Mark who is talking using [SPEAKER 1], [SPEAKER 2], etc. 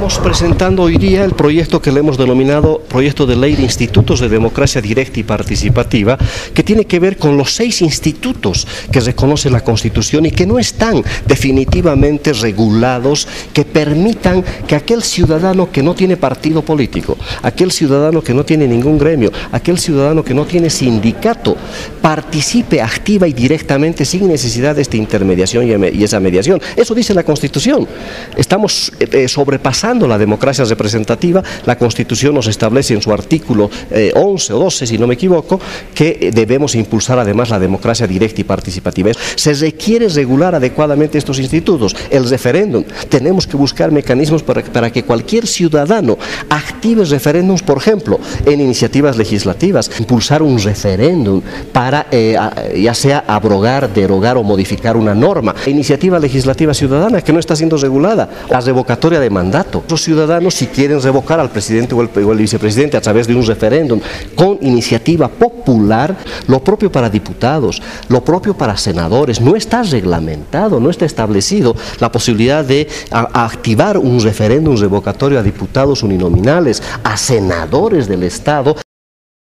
[SPEAKER 1] Estamos presentando hoy día el proyecto que le hemos denominado Proyecto de Ley de Institutos de Democracia Directa y Participativa, que tiene que ver con los seis institutos que reconoce la Constitución y que no están definitivamente regulados, que permitan que aquel ciudadano que no tiene partido político, aquel ciudadano que no tiene ningún gremio, aquel ciudadano que no tiene sindicato, participe activa y directamente sin necesidad de esta intermediación y esa mediación. Eso dice la Constitución. Estamos eh, eh, sobrepasando la democracia representativa, la Constitución nos establece en su artículo 11 eh, o 12, si no me equivoco, que debemos impulsar además la democracia directa y participativa. Se requiere regular adecuadamente estos institutos. El referéndum, tenemos que buscar mecanismos para, para que cualquier ciudadano active referéndums, por ejemplo, en iniciativas legislativas, impulsar un referéndum para ya sea abrogar, derogar o modificar una norma. Iniciativa legislativa ciudadana que no está siendo regulada, la revocatoria de mandato. Los ciudadanos si quieren revocar al presidente o el, vicepresidente a través de un referéndum con iniciativa popular, lo propio para diputados, lo propio para senadores, no está reglamentado, no está establecido la posibilidad de activar un referéndum revocatorio a diputados uninominales, a senadores del Estado.